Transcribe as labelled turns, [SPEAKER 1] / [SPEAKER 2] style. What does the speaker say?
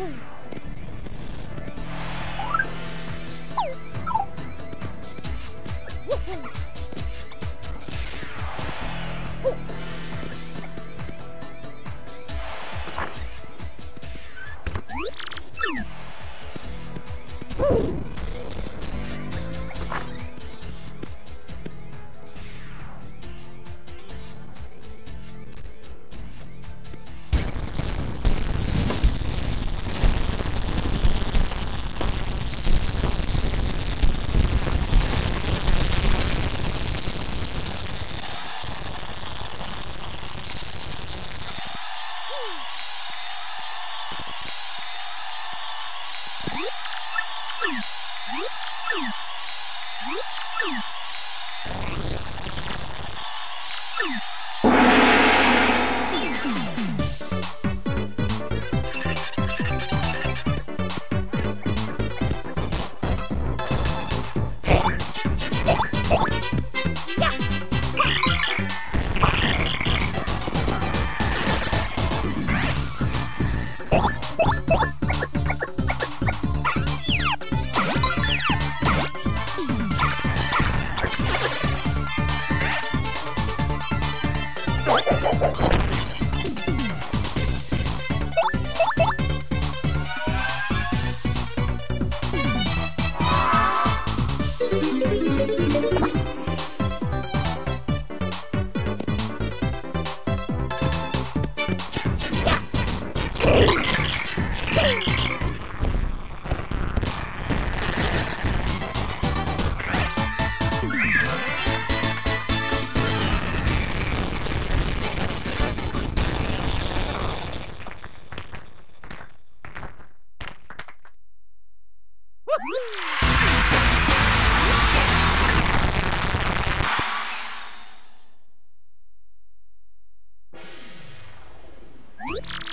[SPEAKER 1] Hmm. Thank you. you